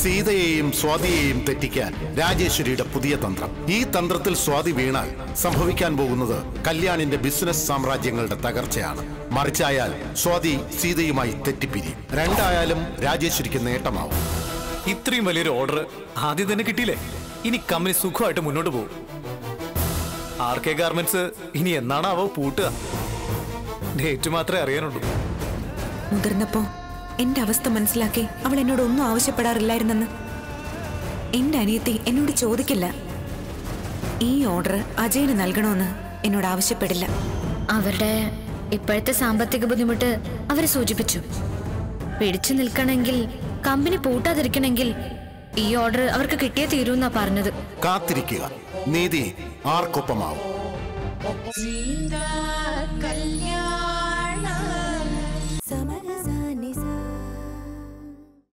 സീതയെയും സ്വാതിയെയും തെറ്റിക്കാൻ രാജേശ്വരിയുടെ പുതിയ തന്ത്രം. ഈ തന്ത്രത്തിൽ സ്വാതി വീണാൽ സംഭവിക്കാൻ പോകുന്നത് കല്യാണിന്റെ ബിസിനസ് സാമ്രാജ്യങ്ങളുടെ തകർച്ചയാണ്. മറിച്ചായാൽ സ്വാതി സീതയുമായി തെറ്റിപ്പിരി രണ്ടായാലും രാജേശ്വരിക്ക് നേട്ടമാവും. ഇത്രയും വലിയൊരു ഓർഡർ ആദ്യം തന്നെ കിട്ടിയില്ലേ? ഇനി കമ്പനി സുഖമായിട്ട് മുന്നോട്ട് പോകും. ആർ കെ ഗാർമെന്റ്സ് ഇനി എന്നാണ് എന്നാണാവോ പൂട്ടുക? ഡേറ്റ് മാത്രമേ അറിയാനുള്ളൂ. മുതിർന്നപ്പോ എന്റെ അവസ്ഥ മനസ്സിലാക്കി അവൾ എന്നോട് ഒന്നും ആവശ്യപ്പെടാറില്ലായിരുന്നെന്ന്. എന്റെ അനിയത്തി എന്നോട് ചോദിക്കില്ല. ഈ ഓർഡർ അജയന് നൽകണമെന്ന് എന്നോട് ആവശ്യപ്പെടില്ല. അവരുടെ ഇപ്പോഴത്തെ സാമ്പത്തിക ബുദ്ധിമുട്ട് അവരെ സൂചിപ്പിച്ചു. പിടിച്ചു നിൽക്കണമെങ്കിൽ കമ്പനി പൂട്ടാതിരിക്കണമെങ്കിൽ ഈ ഓർഡർ അവർക്ക് കിട്ടിയേ തീരൂ എന്നാ പറഞ്ഞത്. കാത്തിരിക്കുക. നീതി ആർക്കൊപ്പമാവും.